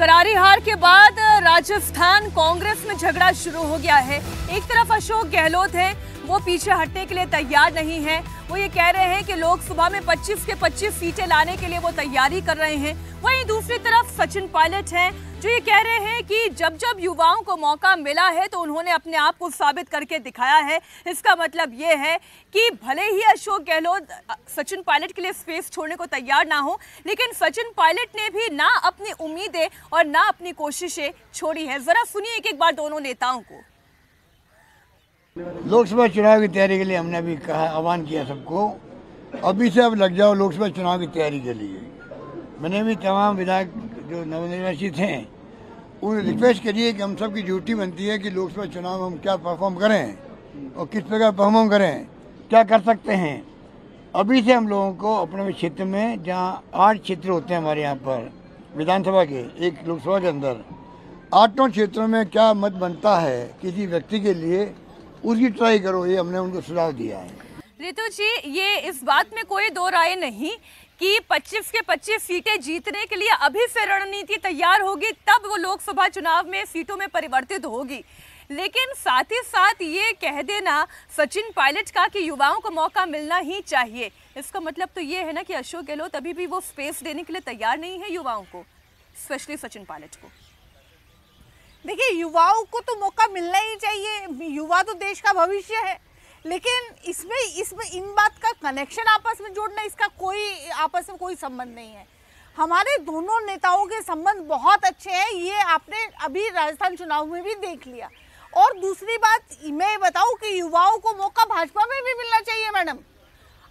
करारी हार के बाद राजस्थान कांग्रेस में झगड़ा शुरू हो गया है। एक तरफ़ अशोक गहलोत हैं, वो पीछे हटने के लिए तैयार नहीं है। वो ये कह रहे हैं कि लोकसभा में 25 के 25 सीटें लाने के लिए वो तैयारी कर रहे हैं। वहीं दूसरी तरफ़ सचिन पायलट हैं जो ये कह रहे हैं कि जब जब युवाओं को मौका मिला है तो उन्होंने अपने आप को साबित करके दिखाया है। इसका मतलब ये है कि भले ही अशोक गहलोत सचिन पायलट के लिए स्पेस छोड़ने को तैयार ना हो, लेकिन सचिन पायलट ने भी ना अपनी उम्मीदें और ना अपनी कोशिशें छोड़ी है। जरा सुनिए एक एक बार दोनों नेताओं को। लोकसभा चुनाव की तैयारी के लिए हमने भी कहा, आह्वान किया सबको। अभी से अब लग जाओ लोकसभा चुनाव की तैयारी के लिए। मैंने भी तमाम विधायक जो नवनिर्वाचित हैं, उन्हें रिक्वेस्ट करिए कि हम सब की ड्यूटी बनती है कि लोकसभा चुनाव में हम क्या परफॉर्म करें और किस प्रकार परफॉर्म करें, क्या कर सकते हैं। अभी से हम लोगों को अपने क्षेत्र में, जहाँ आठ क्षेत्र होते हैं हमारे यहाँ पर, विधानसभा के, एक लोकसभा के अंदर, आठों क्षेत्रों में क्या मत बनता है किसी व्यक्ति के लिए, उसकी ट्राई करो, ये हमने उनको सुझाव दिया है। रितु जी, ये इस बात में कोई दो राय नहीं कि 25 के 25 सीटें जीतने के लिए अभी से रणनीति तैयार होगी, तब वो लोकसभा चुनाव में सीटों में परिवर्तित होगी। लेकिन साथ ही साथ ये कह देना, सचिन पायलट का कि युवाओं को मौका मिलना ही चाहिए। इसका मतलब तो ये है ना कि अशोक गहलोत अभी भी वो स्पेस देने के लिए तैयार नहीं है युवाओं को स्पेशली सचिन पायलट को। देखिए, युवाओं को तो मौका मिलना ही चाहिए। युवा तो देश का भविष्य है। लेकिन इसमें इसमें इन बात का कनेक्शन आपस में जोड़ना, इसका कोई, आपस में कोई संबंध नहीं है। हमारे दोनों नेताओं के संबंध बहुत अच्छे हैं, ये आपने अभी राजस्थान चुनाव में भी देख लिया। और दूसरी बात, मैं बताऊँ कि युवाओं को मौका भाजपा में भी मिलना चाहिए, मैडम।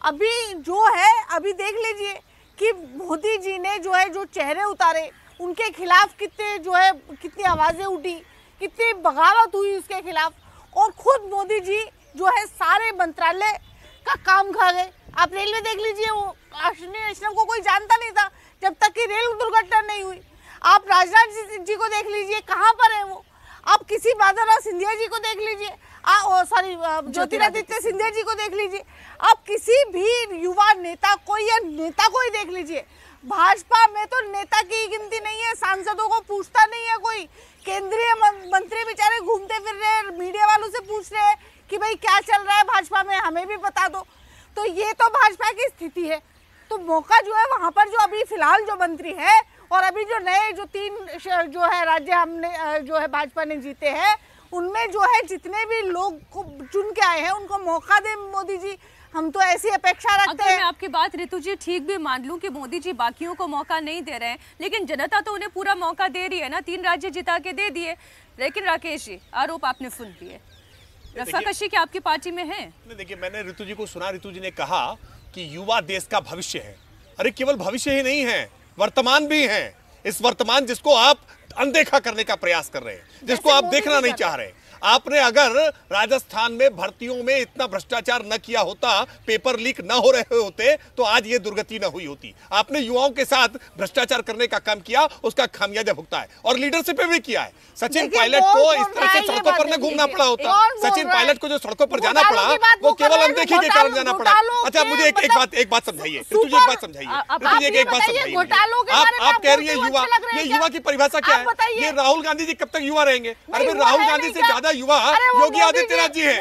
अभी जो है, अभी देख लीजिए कि मोदी जी ने जो है, जो चेहरे उतारे, उनके खिलाफ कितने जो है, कितनी आवाज़ें उठी, कितनी बगावत हुई उसके खिलाफ। और खुद मोदी जी जो है सारे मंत्रालय का काम खा गए। आप रेलवे देख लीजिए वो अश्विनी वैष्णव को कोई जानता नहीं था जब तक कि रेल दुर्घटना नहीं हुई। आप राजनाथ जी, जी को देख लीजिए कहाँ पर है वो? आप किसी माधवराव सिंधिया जी को देख लीजिए सॉरी ज्योतिरादित्य सिंधिया जी को देख लीजिए। आप किसी भी युवा नेता को या नेता को ही देख लीजिए। भाजपा में तो नेता की गिनती नहीं है सांसदों को पूछता नहीं है कोई। केंद्रीय मंत्री बेचारे घूमते फिर रहे हैं मीडिया वालों से पूछ रहे हैं कि भाई क्या चल रहा है भाजपा में हमें भी बता दो। तो ये तो भाजपा की स्थिति है। तो मौका जो है वहाँ पर जो अभी फ़िलहाल जो मंत्री है और अभी जो नए जो तीन जो है राज्य हमने जो है भाजपा ने जीते हैं उनमें जो है जितने भी लोग को चुन के आए हैं उनको मौका दे मोदी जी। हम तो ऐसी अपेक्षा रखते हैं मैं आपकी बात ऋतु जी ठीक भी मान लूँ कि मोदी जी बाकियों को मौका नहीं दे रहे हैं लेकिन जनता तो उन्हें पूरा मौका दे रही है ना तीन राज्य जिता के दे दिए। लेकिन राकेश जी आरोप आपने सुन लिए। रफाकशी क्या आपकी पार्टी में है? देखिए मैंने ऋतु जी को सुना ऋतु जी ने कहा कि युवा देश का भविष्य है। अरे केवल भविष्य ही नहीं है वर्तमान भी है। इस वर्तमान जिसको आप अनदेखा करने का प्रयास कर रहे हैं जिसको आप देखना नहीं चाह रहे आपने अगर राजस्थान में भर्तियों में इतना भ्रष्टाचार न किया होता पेपर लीक न हो रहे होते तो आज ये दुर्गति न हुई होती। आपने युवाओं के साथ भ्रष्टाचार करने का काम किया उसका खामियाजा भुगता है। और लीडरशिप भी किया है। सचिन पायलट को इस तरह से सड़कों पर न घूमना पड़ा होता। सचिन पायलट को जो सड़कों पर जाना पड़ा वो केवल अनदेखी के कारण जाना पड़ा। अच्छा मुझे एक एक बात एक बात समझाइए। तुझे एक बात समझाइए। एक बात समझाइए। आप आप कह रही है युवा ये युवा की परिभाषा क्या है? ये राहुल गांधी जी कब तक युवा रहेंगे? अरे राहुल गांधी से ज़्यादा युवा योगी आदित्यनाथ जी है।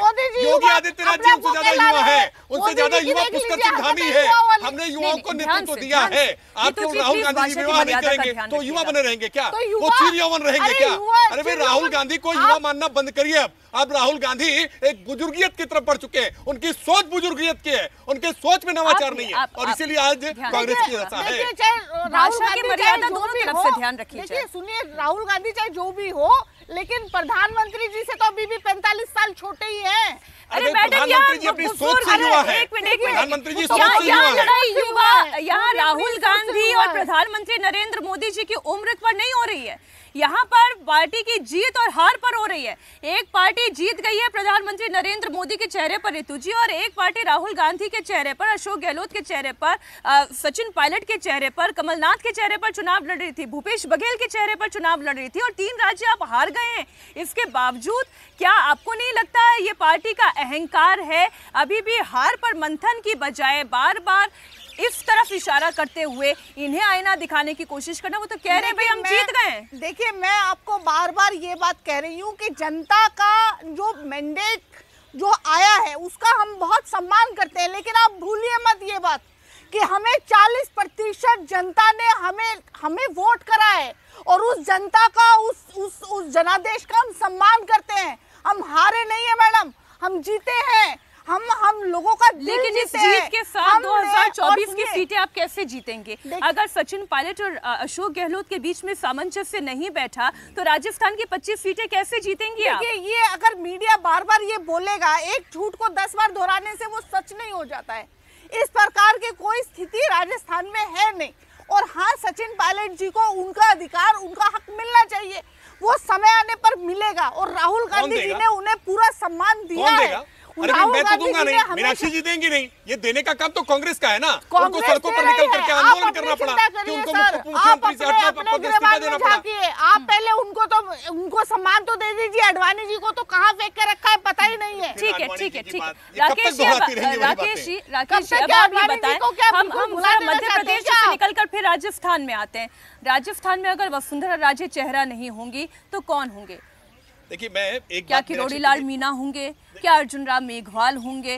योगी आदित्यनाथ जी उनसे ज़्यादा युवा है। उनसे ज़्यादा युवा पुष्कर सिंह धामी है। हमने युवाओं को नेतृत्व दिया है। आप क्यों राहुल गांधी जी विवाह नहीं करेंगे? तो युवा बने रहेंगे क्या? वो चीर यौवन रहेंगे क्या? अरे भाई राहुल गांधी को युवा मानना बंद करिए। अब अब राहुल गांधी एक बुजुर्गियत की तरफ़ बढ़ चुके हैं। उनकी सोच बुजुर्गियत की है। उनके सोच में नवाचार नहीं है। और इसीलिए आज कांग्रेस की रचा है। राहुल गांधी मर्यादा दोनों तरफ़ से ध्यान रखिए सुनिए राहुल गांधी चाहे जो भी हो लेकिन प्रधानमंत्री जी से तो अभी भी पैंतालीस साल छोटे ही हैं। अरे प्रधानमंत्री जी अपनी सोच से युवा है। प्रधानमंत्री जी सोच से युवा है। यहाँ राहुल गांधी और प्रधानमंत्री नरेंद्र मोदी जी की उम्र पर नहीं हो रही है। यहाँ पर पार्टी की जीत और हार पर हो रही है। एक पार्टी जीत गई है प्रधानमंत्री नरेंद्र मोदी के चेहरे पर ऋतु जी और एक पार्टी राहुल गांधी के चेहरे पर अशोक गहलोत के चेहरे पर सचिन पायलट के चेहरे पर कमलनाथ के चेहरे पर चुनाव लड़ रही थी भूपेश बघेल के चेहरे पर चुनाव लड़ रही थी और तीन राज्य आप हार गए हैं। इसके बावजूद क्या आपको नहीं लगता है ये पार्टी का अहंकार है अभी भी हार पर मंथन की बजाय बार बार इस तरफ़ इशारा करते हुए इन्हें आईना दिखाने की कोशिश करना वो तो कह रहे हैं भाई हम जीत गए देखिए मैं आपको बार बार ये बात कह रही हूँ कि जनता का जो मैंडेट जो आया है उसका हम बहुत सम्मान करते हैं लेकिन आप भूलिए मत ये बात कि हमें 40 प्रतिशत जनता ने हमें हमें वोट करा है और उस जनता का उस उस उस जनादेश का हम सम्मान करते हैं। हम हारे नहीं है मैडम। हम जीते हैं। हम हम लोगों का दिल लेकिन इस जीत के साथ 2024 की सीटें आप कैसे जीतेंगे? अगर सचिन पायलट और अशोक गहलोत के बीच में सामंजस्य नहीं बैठा तो राजस्थान की 25 सीटें कैसे जीतेंगे आप? देखिए ये अगर मीडिया बार बार ये बोलेगा एक झूठ को दस बार दोहराने से वो सच नहीं हो जाता है। इस प्रकार की कोई स्थिति राजस्थान में है नहीं। और हाँ सचिन पायलट जी को उनका अधिकार उनका हक मिलना चाहिए। वो समय आने पर मिलेगा और राहुल गांधी जी ने उन्हें पूरा सम्मान दिया है। अरे मैं तो दूँगा नहीं मीनाक्षी जी देंगी नहीं। ये देने का काम तो कांग्रेस का है ना। उनको सड़कों पर निकल करके आंदोलन करना पड़ा कि उनको मुख्यमंत्री से इस्तीफा देना पड़ा। आप पहले उनको तो उनको सम्मान तो दे दीजिए अडवाणी जी को तो कहाँ फेंक के रखा है पता ही नहीं है। ठीक है ठीक है ठीक है। राकेश जी राकेश जी राकेश जी तक अब आप ये बताएँ हम हम भुला जरा देना मध्य प्रदेश से आप? निकल कर फिर राजस्थान में आते हैं। राजस्थान में अगर वसुंधरा राजे चेहरा नहीं होंगी तो कौन होंगे? देखिए मैं एक क्या किरोड़ी लाल मीना होंगे? क्या अर्जुन राम मेघवाल होंगे?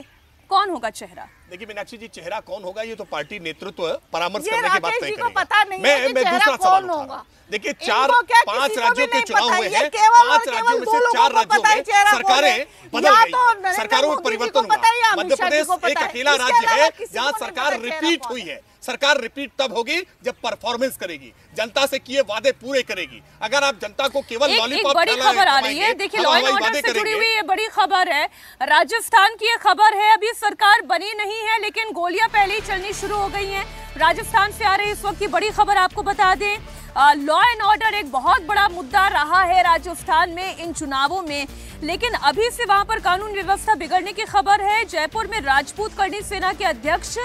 कौन होगा चेहरा? देखिए मीनाक्षी जी चेहरा कौन होगा? ये तो पार्टी नेतृत्व परामर्श करने की बात तय करेगा। पता नहीं मैं मैं दूसरा सवाल होगा। देखिए चार पाँच राज्यों के चुनाव हुए हैं पाँच राज्यों में से चार राज्यों में सरकारें बदल गई। तो सरकारों में परिवर्तन हुआ। मध्य प्रदेश एक अकेला राज्य है जहाँ सरकार रिपीट हुई है। है सरकार रिपीट तब होगी जब परफॉर्मेंस करेगी। जनता से किए वादे पूरे करेगी। अगर आप जनता को केवल लॉलीपॉप बड़ी खबर आ रही है। देखिए लॉ एंड से जुड़ी हुई ये बड़ी खबर है। राजस्थान की ये खबर है अभी सरकार बनी नहीं है लेकिन गोलियाँ पहले ही चलनी शुरू हो गई हैं। राजस्थान से आ रही इस वक्त की बड़ी खबर आपको बता दें। लॉ एंड ऑर्डर एक बहुत बड़ा मुद्दा रहा है राजस्थान में इन चुनावों में। लेकिन अभी से वहाँ पर कानून व्यवस्था बिगड़ने की खबर है। जयपुर में राजपूत करनी सेना के अध्यक्ष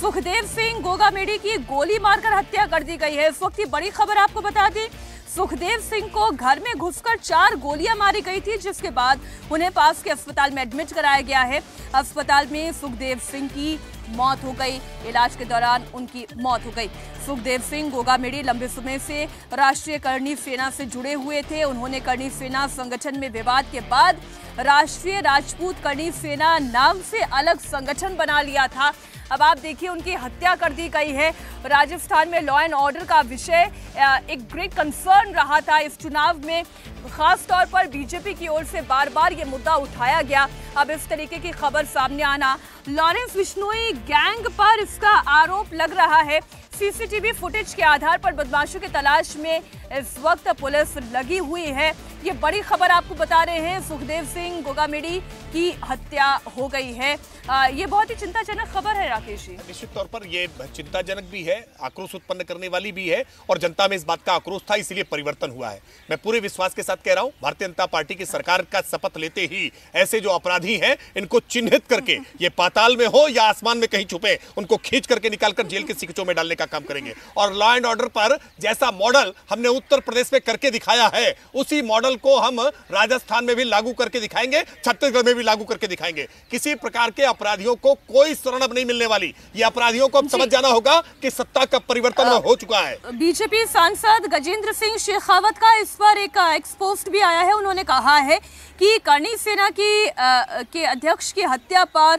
सुखदेव सिंह गोगामेडी की गोली मारकर हत्या कर दी गई है। इस वक्त की बड़ी खबर आपको बता दी, सुखदेव सिंह को घर में घुसकर चार गोलियाँ मारी गई थी, जिसके बाद उन्हें पास के अस्पताल में एडमिट कराया गया है। अस्पताल में सुखदेव सिंह की मौत हो गई। इलाज के दौरान उनकी मौत हो गई। सुखदेव सिंह गोगा गोगामेडी लंबे समय से राष्ट्रीय करणी सेना से जुड़े हुए थे। उन्होंने करणी सेना संगठन में विवाद के बाद राष्ट्रीय राजपूत करणी सेना नाम से अलग संगठन बना लिया था। अब आप देखिए, उनकी हत्या कर दी गई है। राजस्थान में लॉ एंड ऑर्डर का विषय एक ग्रेट कंसर्न रहा था इस चुनाव में। खास तौर पर बीजेपी की ओर से बार बार ये मुद्दा उठाया गया। अब इस तरीके की खबर सामने आना। लॉरेंस बिश्नोई गैंग पर इसका आरोप लग रहा है। सीसीटीवी फुटेज के आधार पर बदमाशों की तलाश में इस वक्त पुलिस लगी हुई है। ये बड़ी खबर आपको बता रहे हैं। सुखदेव सिंह गोगामेडी की हत्या हो गई है। अ, ये बहुत ही चिंताजनक खबर है राकेश जी। निश्चित तौर पर ये चिंताजनक भी है आक्रोश उत्पन्न करने वाली भी है और जनता में इस बात का आक्रोश था इसलिए परिवर्तन हुआ है। मैं पूरे विश्वास के साथ कह रहा हूँ भारतीय जनता पार्टी की सरकार का शपथ लेते ही ऐसे जो अपराधी हैं इनको चिन्हित करके ये पाताल में हो या आसमान में कहीं छुपे उनको खींच करके निकालकर जेल के सिकचों में डालने का काम करेंगे। और लॉ एंड ऑर्डर पर जैसा मॉडल हमने उत्तर प्रदेश में करके दिखाया है उसी मॉडल को हम राजस्थान में भी लागू करके दिखाएँगे छत्तीसगढ़ में भी लागू करके दिखाएँगे। किसी प्रकार के अपराधियों को कोई शरण अब नहीं मिलने वाली। ये अपराधियों को अब समझ जाना होगा कि सत्ता का परिवर्तन आ, हो चुका है। बीजेपी सांसद गजेंद्र सिंह शेखावत का इस पर एक एक्सपोस्ट भी आया है। उन्होंने कहा है कि करणी सेना की अ, के अध्यक्ष की हत्या पर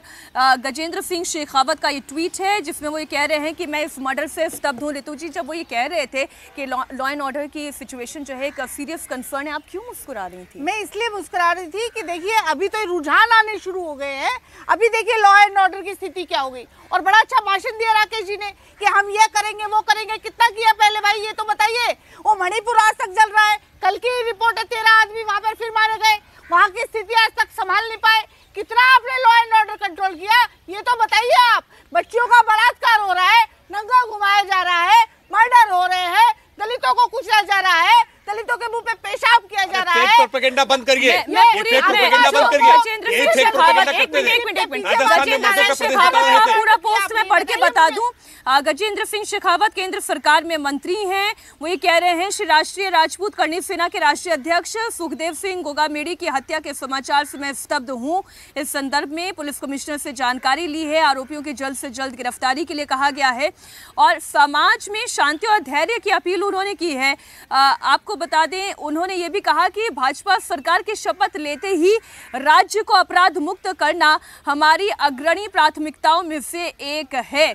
गजेंद्र सिंह शेखावत का ये ट्वीट है जिसमें वो ये कह रहे हैं कि मैं इस मर्डर से स्तब्ध हूँ। ऋतु जी जब वो ये कह रहे थे कि लॉ एंड ऑर्डर की सिचुएशन जो है, एक सीरियस कंसर्न है, आप क्यों मुस्कुरा रही थी? मैं इसलिए मुस्कुरा रही थी कि देखिए, अभी तो रुझान आने शुरू हो गए हैं। अभी देखिए लॉ एंड ऑर्डर की स्थिति क्या हो गई। और बड़ा अच्छा भाषण दिया राकेश जी ने कि हम ये करेंगे, वो करेंगे। कितना किया पहले भाई, ये तो बताइए। वो मणिपुर आज तक जल रहा है। कल की रिपोर्ट है, तेरह आदमी वहाँ पर फिर मारे गए। वहाँ की स्थिति आज तक संभाल नहीं पाए। कितना आपने लॉ एंड ऑर्डर कंट्रोल किया? ये तो बताइए आप। बच्चियों का बलात्कार हो रहा है। रहे का थे पूरा पोस्ट में पढ़ के बता दूँ। गजेंद्र सिंह शेखावत, केंद्र सरकार में मंत्री हैं। वो ये कह रहे हैं, श्री राष्ट्रीय राजपूत करणी सेना के राष्ट्रीय अध्यक्ष सुखदेव सिंह गोगामेड़ी की हत्या के समाचार से मैं स्तब्ध हूँ। इस संदर्भ में पुलिस कमिश्नर से जानकारी ली है। आरोपियों की जल्द से जल्द गिरफ्तारी के लिए कहा गया है। और समाज में शांति और धैर्य की अपील उन्होंने की है। आपको बता दें, उन्होंने ये भी कहा कि भाजपा सरकार की शपथ लेते ही राज्य को अपराध मुक्त करना हमारी अग्रणी प्राथमिकताओं में से एक है।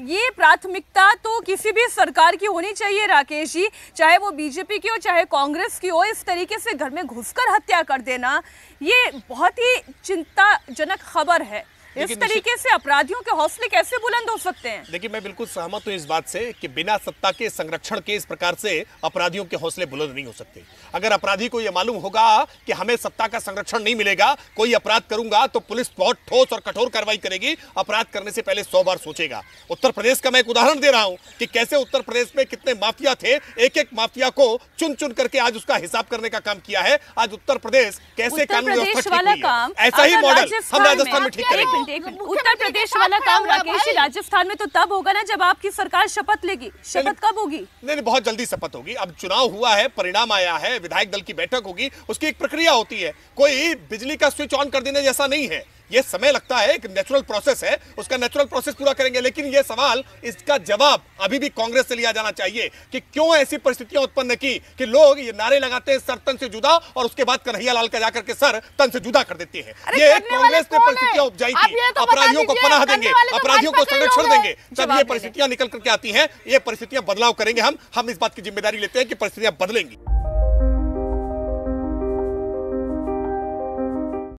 ये प्राथमिकता तो किसी भी सरकार की होनी चाहिए, राकेश जी। चाहे वो बीजेपी की हो, चाहे कांग्रेस की हो, इस तरीके से घर में घुसकर हत्या कर देना, ये बहुत ही चिंताजनक खबर है। इस तरीके से अपराधियों के हौसले कैसे बुलंद हो सकते हैं? देखिए मैं बिल्कुल सहमत हूँ इस बात से कि बिना सत्ता के संरक्षण के इस प्रकार से अपराधियों के हौसले बुलंद नहीं हो सकते। अगर अपराधी को यह मालूम होगा कि हमें सत्ता का संरक्षण नहीं मिलेगा कोई अपराध करूँगा तो पुलिस बहुत ठोस और कठोर कार्रवाई करेगी। अपराध करने से पहले सौ बार सोचेगा। उत्तर प्रदेश का मैं एक उदाहरण दे रहा हूँ कि कैसे उत्तर प्रदेश में कितने माफिया थे एक एक माफिया को चुन चुन करके आज उसका हिसाब करने का काम किया है। आज उत्तर प्रदेश कैसे कानून व्यवस्था ऐसा ही मॉडल हम राजस्थान में ठीक करेंगे। मिनट एक मिनट उत्तर प्रदेश वाला काम राकेश जी राजस्थान में तो तब होगा ना जब आपकी सरकार शपथ लेगी। शपथ कब होगी? नहीं नहीं बहुत जल्दी शपथ होगी। अब चुनाव हुआ है परिणाम आया है विधायक दल की बैठक होगी उसकी एक प्रक्रिया होती है। कोई बिजली का स्विच ऑन कर देने जैसा नहीं है। ये समय लगता है एक नेचुरल प्रोसेस है उसका नेचुरल प्रोसेस पूरा करेंगे लेकिन ये सवाल इसका जवाब अभी भी कांग्रेस से लिया जाना चाहिए कि क्यों ऐसी परिस्थितियाँ उत्पन्न की कि लोग ये नारे लगाते हैं सर तन से जुदा और उसके बाद कन्हैया लाल का जाकर के सर तन से जुदा कर देते हैं। ये कांग्रेस ने परिस्थितियाँ उपजाई थी। तो अपराधियों को पनाह देंगे तो अपराधियों को संरक्षण देंगे। जब जवाब ये परिस्थितियाँ निकल करके आती हैं ये परिस्थितियाँ बदलाव करेंगे हम हम इस बात की ज़िम्मेदारी लेते हैं कि परिस्थितियाँ बदलेंगी।